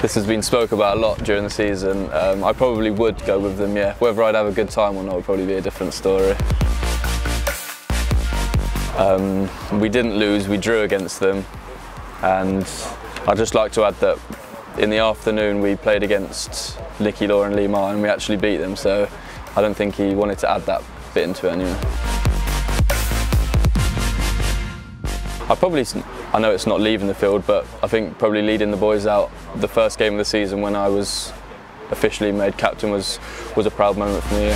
This has been spoke about a lot during the season. Um, I probably would go with them, yeah. Whether I'd have a good time or not would probably be a different story. Um, we didn't lose, we drew against them. And I'd just like to add that in the afternoon we played against Nicky Law and Lee and we actually beat them, so I don't think he wanted to add that bit into it anyway. I probably, I know it's not leaving the field, but I think probably leading the boys out the first game of the season when I was officially made captain was, was a proud moment for me.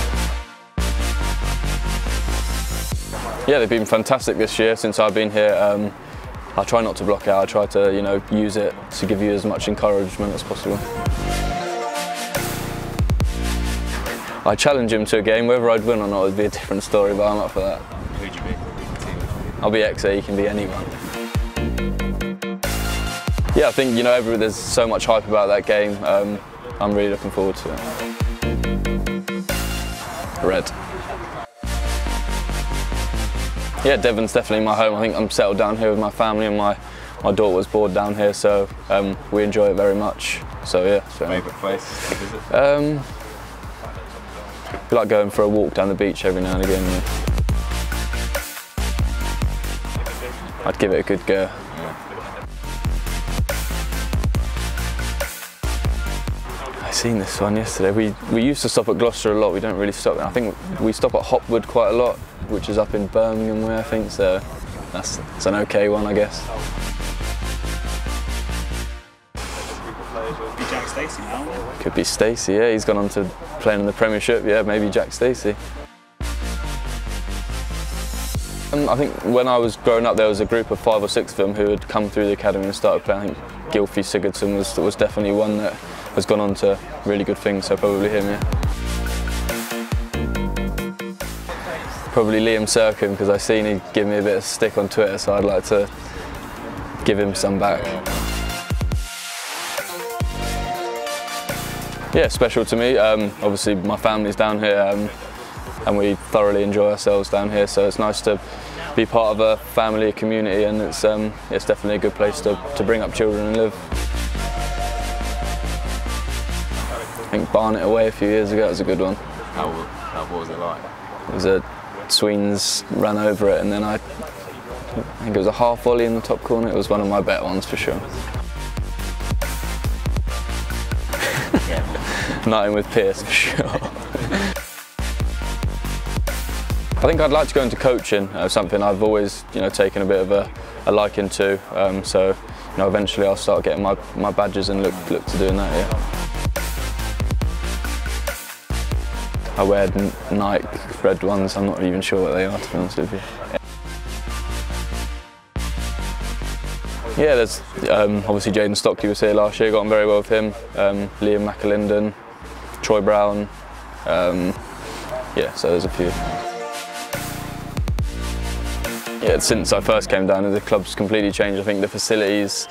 Yeah. they've been fantastic this year since I've been here. Um, I try not to block out, I try to you know, use it to give you as much encouragement as possible. I challenge him to a game, whether I'd win or not would be a different story, but I'm up for that. Who'd you be? I'll be XA, you can be anyone. Yeah, I think you know every, there's so much hype about that game. Um, I'm really looking forward to it. Red. Yeah, Devon's definitely my home. I think I'm settled down here with my family and my, my daughter was born down here, so um, we enjoy it very much. So yeah. So, Favourite place to visit? um, we like going for a walk down the beach every now and again. Yeah. I'd give it a good go. Seen this one yesterday. We we used to stop at Gloucester a lot. We don't really stop. I think we stop at Hopwood quite a lot, which is up in Birmingham way I think. So that's it's an okay one, I guess. Could be Stacey. Yeah, he's gone on to playing in the Premiership. Yeah, maybe Jack Stacey. Um, I think when I was growing up, there was a group of five or six of them who had come through the academy and started playing. I think Gylfi Sigurdsson was was definitely one that has gone on to really good things. So probably him, yeah. Probably Liam Sercombe because I've seen he give me a bit of stick on Twitter, so I'd like to give him some back. Yeah, special to me. Um, obviously, my family's down here um, and we thoroughly enjoy ourselves down here, so it's nice to be part of a family, a community, and it's, um, it's definitely a good place to, to bring up children and live. Think Barnet away a few years ago was a good one. How, how what was it like? It was a Sweens ran over it, and then I, I think it was a half volley in the top corner. It was one of my better ones for sure. Nothing with Pierce for sure. I think I'd like to go into coaching, uh, something I've always you know, taken a bit of a, a liking to. Um, so you know, eventually I'll start getting my, my badges and look, look to doing that, yeah. I wear Nike red ones, I'm not even sure what they are to be honest with you. Yeah, there's um, obviously Jayden Stockley was here last year, got on very well with him. Um, Liam McAlinden, Troy Brown. Um, yeah, so there's a few. Yeah, since I first came down, the club's completely changed. I think the facilities,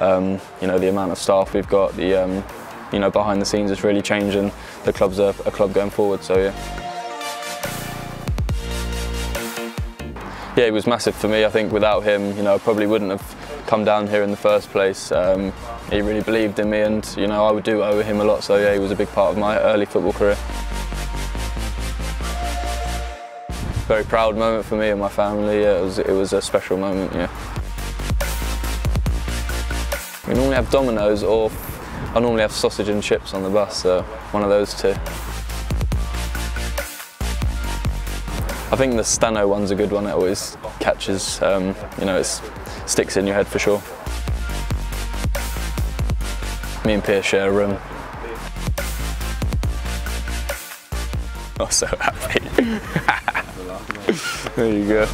um, you know, the amount of staff we've got, the um, you know, behind the scenes it's really changed, and the club's a, a club going forward. So yeah. Yeah, it was massive for me. I think without him, you know, I probably wouldn't have come down here in the first place. Um, he really believed in me, and you know, I would do owe him a lot. So yeah, he was a big part of my early football career. Very proud moment for me and my family. Yeah, it was it was a special moment. Yeah. We normally have Domino's, or I normally have sausage and chips on the bus. So one of those two. I think the Stano one's a good one. It always catches, um, you know, it sticks in your head for sure. Me and Pierce share a room. I'm so happy. there you go.